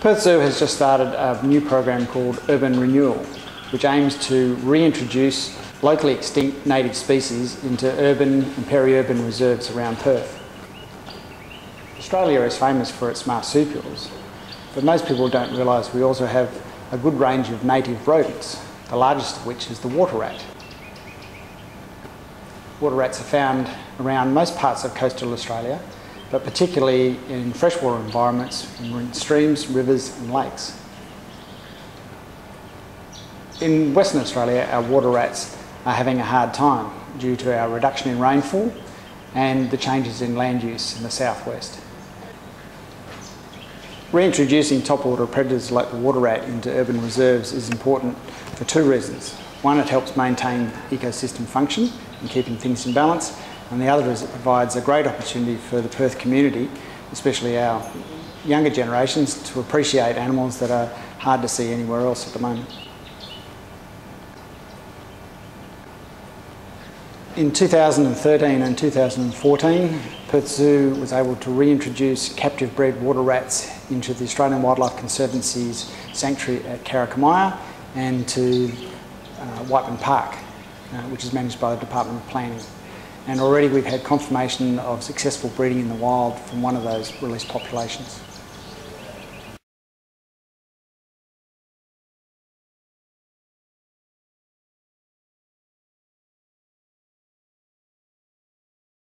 Perth Zoo has just started a new program called Urban Renewal, which aims to reintroduce locally extinct native species into urban and peri-urban reserves around Perth. Australia is famous for its marsupials, but most people don't realise we also have a good range of native rodents, the largest of which is the water rat. Water rats are found around most parts of coastal Australia, but particularly in freshwater environments, in streams, rivers and lakes. In Western Australia, our water rats are having a hard time due to our reduction in rainfall and the changes in land use in the southwest. Reintroducing top order predators like the water rat into urban reserves is important for two reasons. One, it helps maintain ecosystem function and keeping things in balance, and the other is it provides a great opportunity for the Perth community, especially our younger generations, to appreciate animals that are hard to see anywhere else at the moment. In 2013 and 2014, Perth Zoo was able to reintroduce captive bred water rats into the Australian Wildlife Conservancy's sanctuary at Karakamia and to uh, Whiteman Park, uh, which is managed by the Department of Planning. And already we've had confirmation of successful breeding in the wild from one of those released populations.